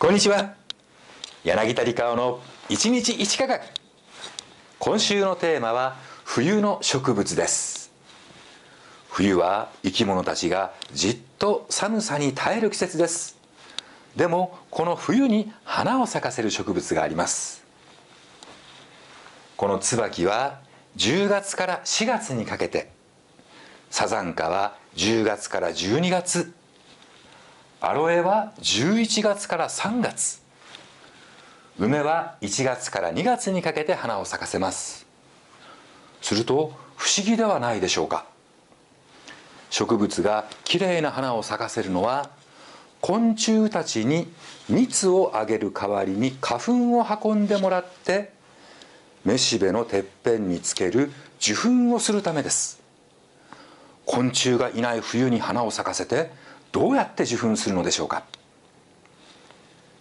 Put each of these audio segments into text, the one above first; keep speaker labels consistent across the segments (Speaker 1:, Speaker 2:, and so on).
Speaker 1: こんにちは。柳田理香の一日一科学。今週のテーマは冬の植物です。冬は生き物たちがじっと寒さに耐える季節です。でもこの冬に花を咲かせる植物があります。この椿は10月から4月にかけて。サザンカは10月から12月。アロエは11月から3月。梅は1月から2月にかけて花を咲かせます。すると不思議ではないでしょうか。植物がきれいな花を咲かせるのは昆虫たちに蜜をあげる代わりに花粉を運んでもらってめしべのてっぺんにつける受粉をするためです。昆虫がいない冬に花を咲かせてどうやって受粉するのでしょうか？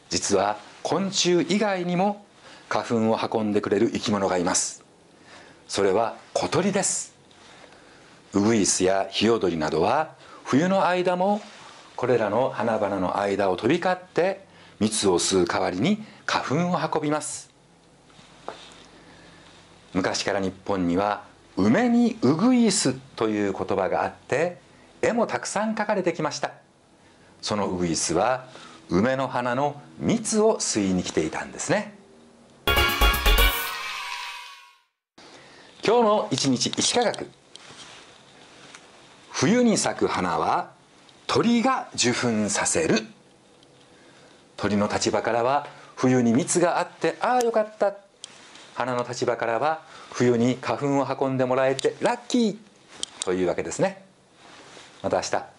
Speaker 1: 実は昆虫以外にも花粉を運んでくれる生き物がいます。それは小鳥です。ウグイスやヒヨドリなどは冬の間もこれらの花々の間を飛び交って蜜を吸う代わりに花粉を運びます。昔から日本には梅にウグイスという言葉があって絵もたくさん描かれてきました。そのウグイスは梅の花の蜜を吸いに来ていたんですね。今日の一日石科学。冬に咲く花は鳥が受粉させる。鳥の立場からは冬に蜜があってああよかった。花の立場からは冬に花粉を運んでもらえてラッキー。というわけですね。また明日。